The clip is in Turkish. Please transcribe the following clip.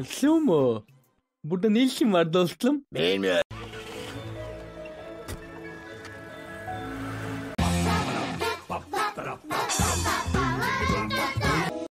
Biliyor mu? Burada ne işin var dostum? Bilmiyorum.